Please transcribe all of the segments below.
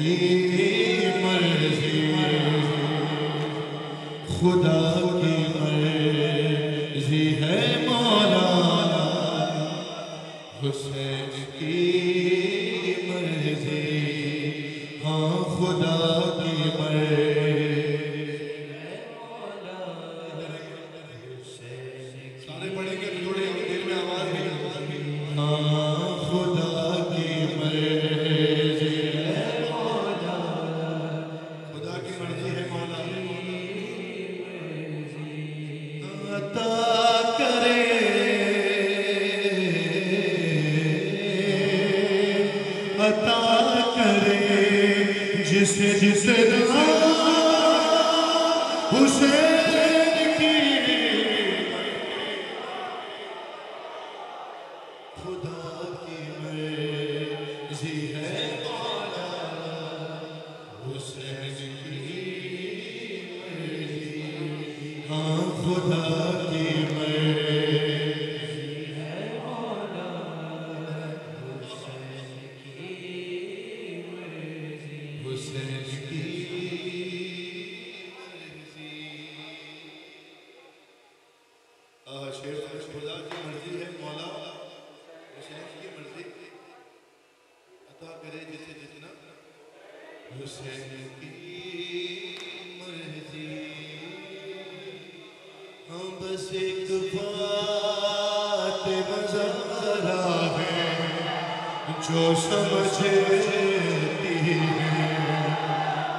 He Jis, just jis,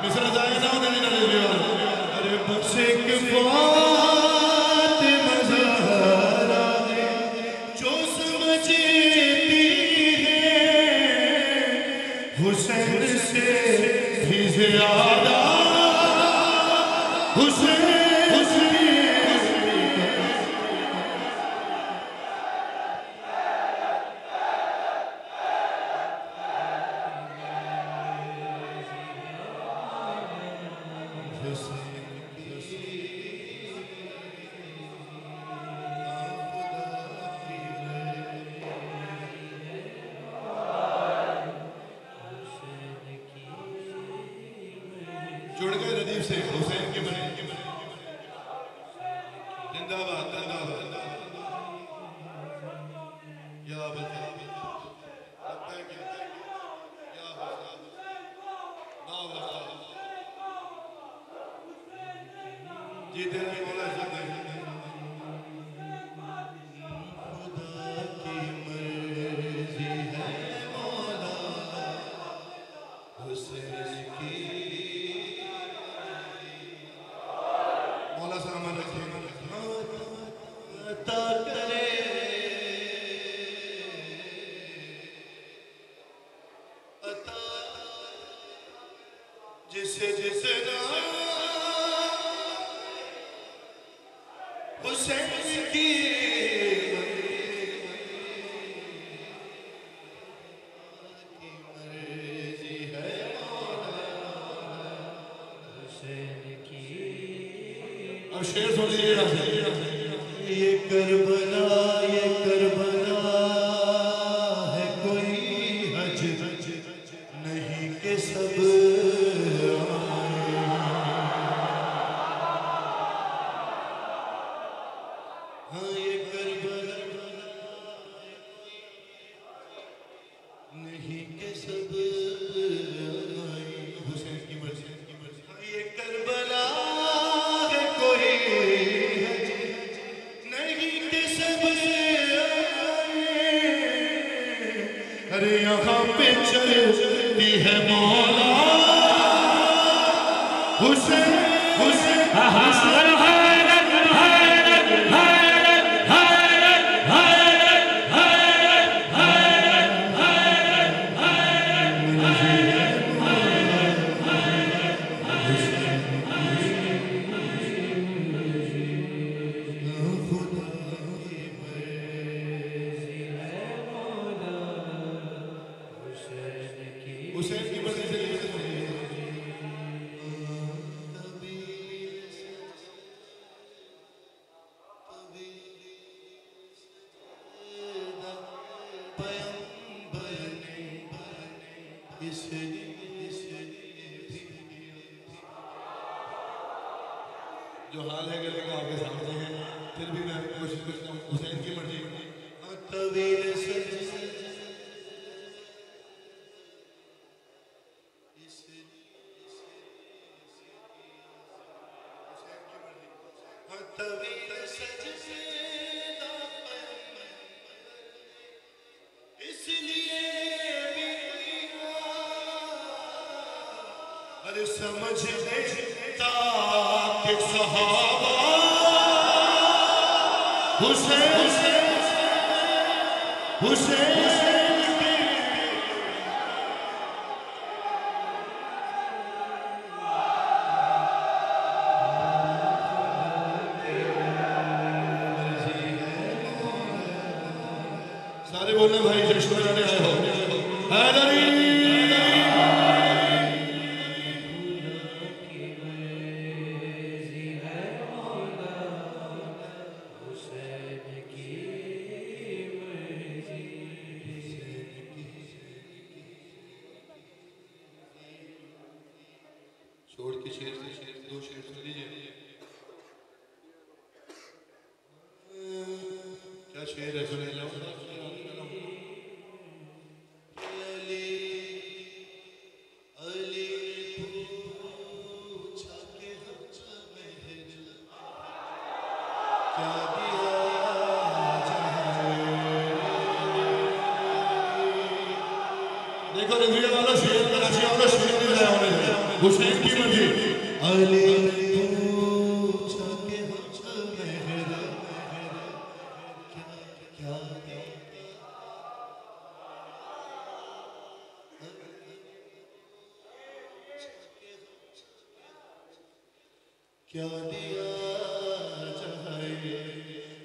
مصر دائیں ساؤں دائیں نالے بیار ارے بس ایک بات جڑ گئے ردیف سے حسین کے بنے۔ زندہ باد زندہ باد جیتے نہیں مولا جسے جسے نام حسین کی۔ شیر سنیے۔ یہ کربلا یہ Ага. جو حال ہے کہ آپ کے سامنے ہیں، پھر بھی میں کوشش کرتا ہوں، حسین کی مرضی۔ طویل سجدہ حسین کی مرضی۔ حسین حسین مہر کیا دیا دیکھو رضویہ والا شیر کراچی والا شیر نہیں لایا ہونے حسین کی مرضی علی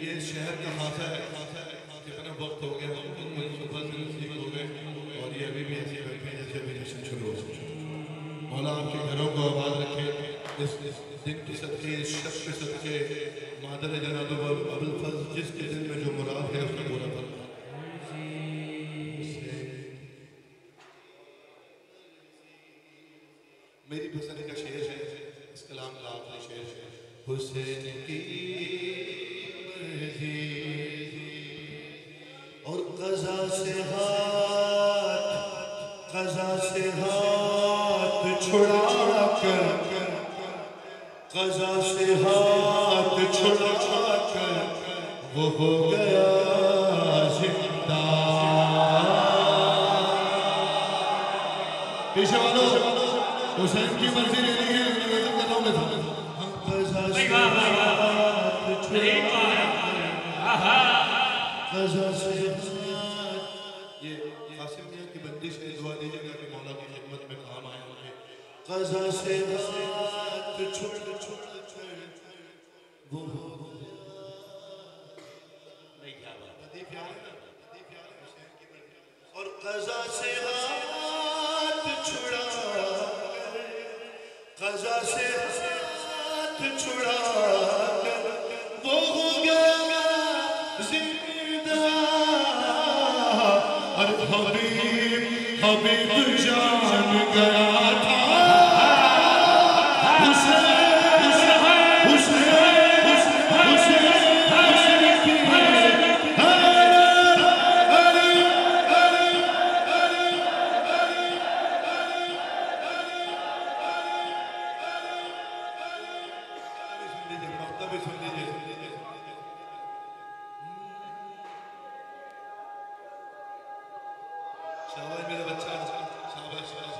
یہ شہر کا خاصہ ہے کتنا وقت ہو گیا ہم ہو گئے اور یہ ابھی بھی ایسے بیٹھے جیسے ابھی جشن شروع ہو مولا آپ کے گھروں کو آباد رکھے، اس دن کی صدقے اس شخص کے صدقے مادر جناب قضا سے ہاتھ چھڑا کر قضا سے ہاتھ چھڑا کر وہ ہو گیا زندہ پیچھے والوں حسین کی مرضی لینی ہے میں نظر کر رہا ہوں میں تھا قضا سے ہاتھ چھڑا قضا قضا سے ہاتھ چھوڑ چھوڑ چھوڑ وہ ہو گیا لطیف یاد ہے نا؟ لطیف یاد ہے حسین کی مرضی اور قضا سے ہاتھ چھڑا قضا شاباش میرا بچہ شاباش شاباش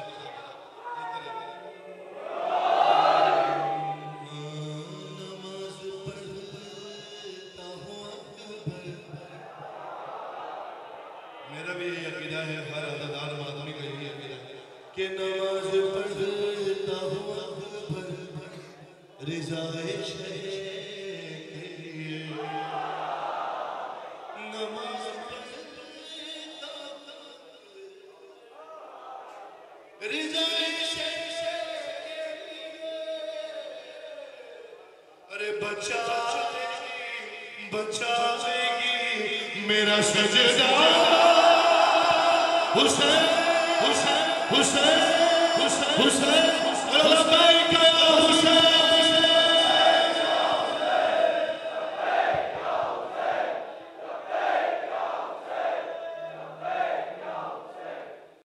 میرا بھی عقیدہ ہے، ہر کا یہی عقیدہ۔ ہے کہ نماز پڑھتا ہوں اکبر رضا گی بچائے گی میرا سجدہ حسین حسین حسین حسین حسین